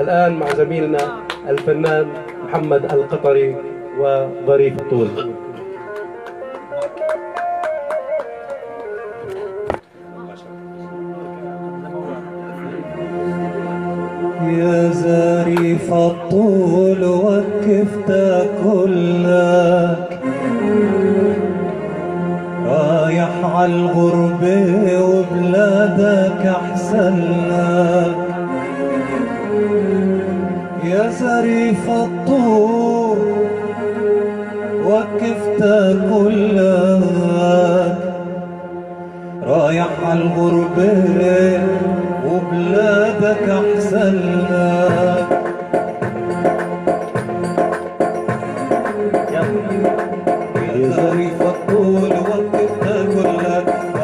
الآن مع زميلنا الفنان محمد القطري وظريف الطول. يا زريف الطول وكيف تاكلك رايح عالغربة وبلادك أحسن لك. يا زريف الطول وكفت كلك رايح عالغربة وبلادك أحسن لك. يا زريف الطول وكفت كلك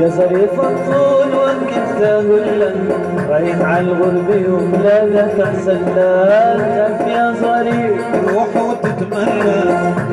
يا ظريف الطول وانكت تهلا رايح على الغرب يوم لا لا تحسن. لا يا ظريف. روح وتتمنى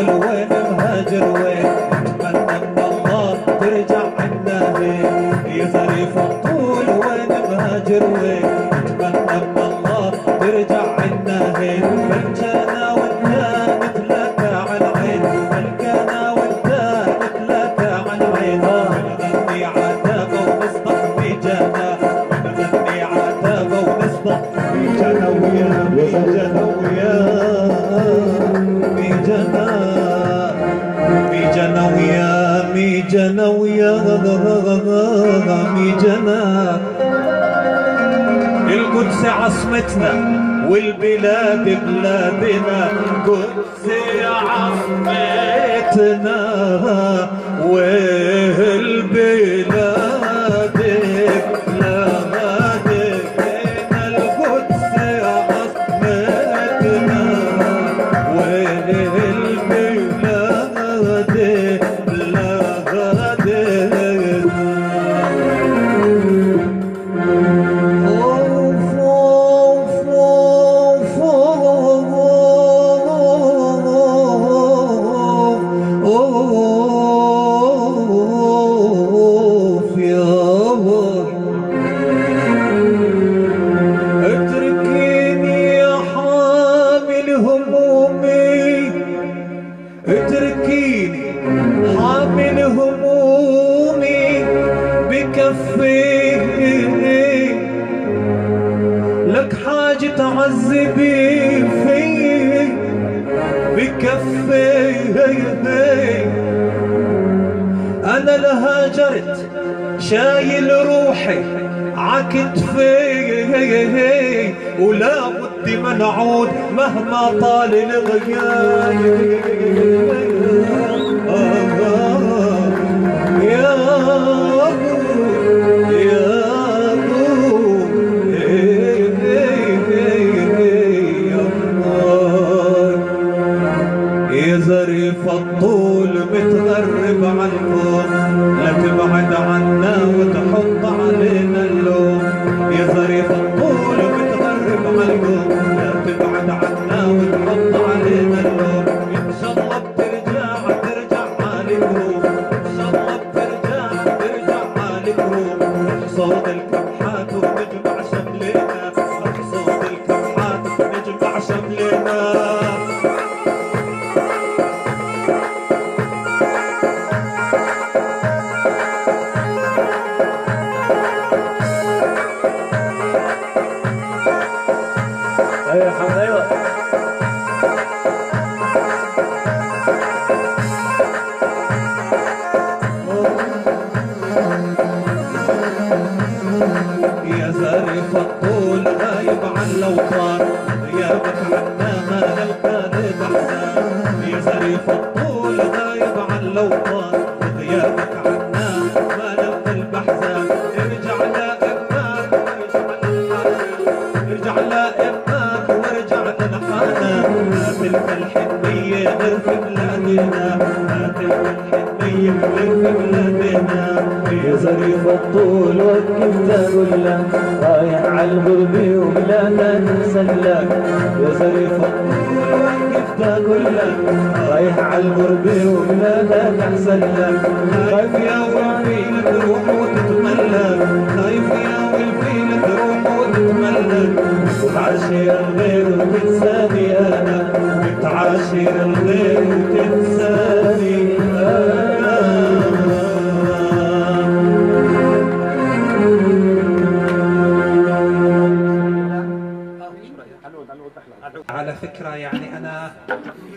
الوين مهاجر وين أنا ويامي جنى القدس عاصمتنا والبلاد بلادنا. قدس عاصمتنا. تعذبي في بكفي أنا لهاجرت شايل روحي عكتفي ولا ودي منعود مهما طال الغياب. آه، آه، آه، يا رب. الجوهر يا بتمناها نلقى نترسى يا زريف الطول غايب عن لوطان غيابك عنا ما نلقى البحزان ارجع لأمك ارجع لأمك وارجع لنحانا هاتلك الحنية غير نرفق لأدينا هاتلك الحنية غير في لأدينا ظريف الطول والكبدة لك رايح على الغربي ولا لا تتسلى يا ظريف الطول والكبدة ولا رايح على الغربي ولا لا. تتسلى خايف يا ولفي تروح وتتملك خايف يا ولفي تروح وتتملك وتعشير الغير وتنساني أنا. بتعاشر الغير وتنساني أنا. يعني أنا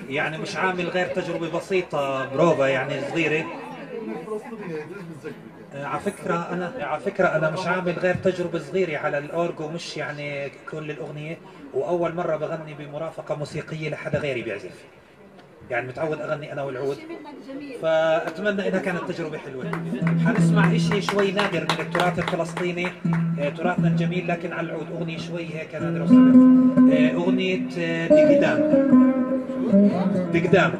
يعني مش عامل غير تجربة بسيطة بروفا يعني صغيرة. آه، على فكرة أنا على فكرة أنا مش عامل غير تجربة صغيرة على الأورج ومش يعني كل الأغنية. وأول مرة بغني بمرافقة موسيقية لحدا غيري بيعزف. يعني متعود أغني أنا والعود. فأتمنى إنها كانت تجربة حلوة. حنسمع شيء شوي نادر من التراث الفلسطيني. آه، تراثنا الجميل لكن على العود. أغنية شوي هيك نادره وصعبه آه، أغنية آه، دقدام دقدام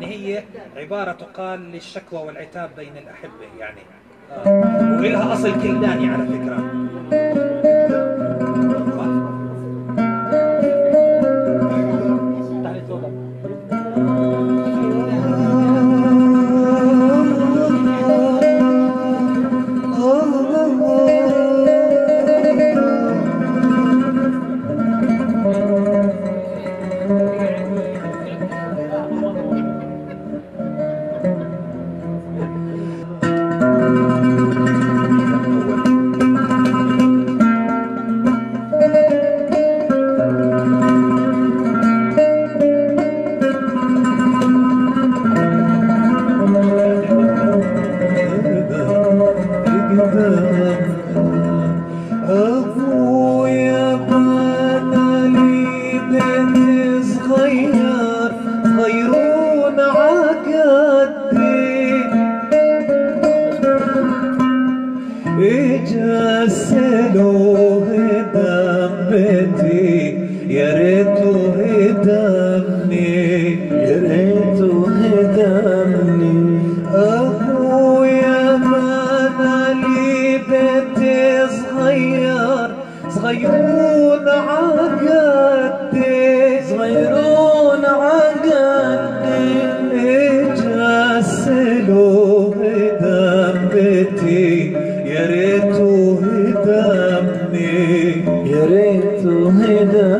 يعني هي عبارة تقال للشكوى والعتاب بين الأحبة يعني. آه. ولها أصل كلداني على فكرة.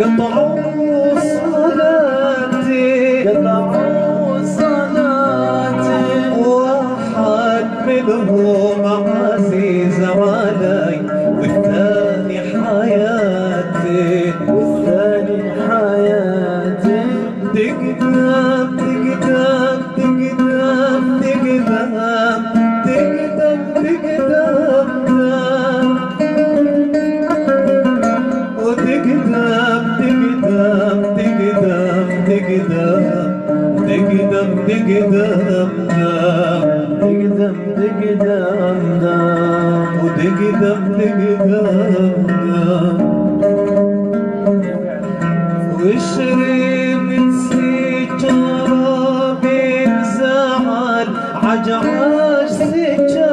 قطعوا الصلاة. Senhor.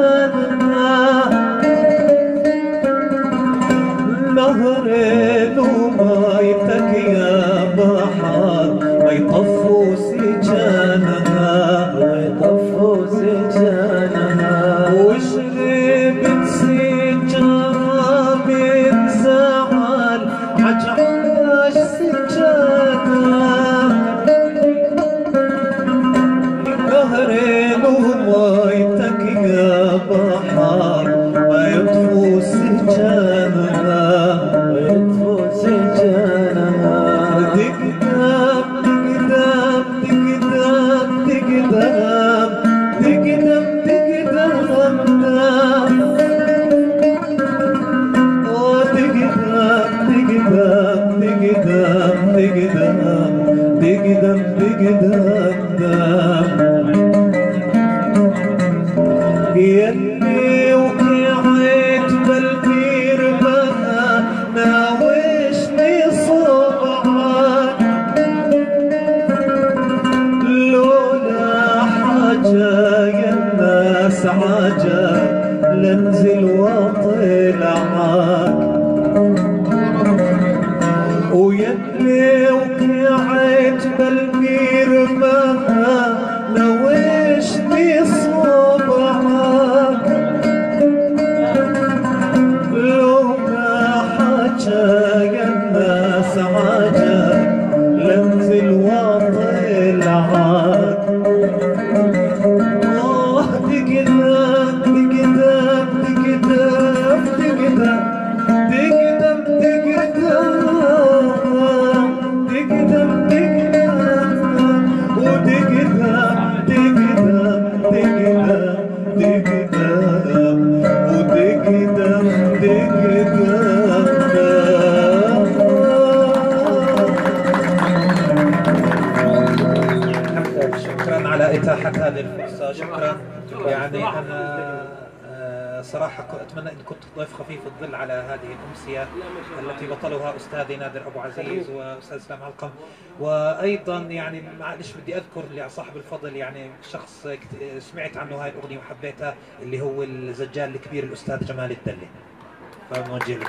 bir gidende إتاحة هذه الفرصة شكرا. يعني أنا آه، صراحة أتمنى أن كنت ضيف خفيف الظل على هذه الأمسية التي بطلها أستاذي نادر أبو عزيز وأستاذ سلام علقم. وأيضا يعني معلش بدي أذكر لصاحب الفضل يعني شخص سمعت عنه هاي الأغنية وحبيتها اللي هو الزجال الكبير الأستاذ جمال الدلي. فموجه له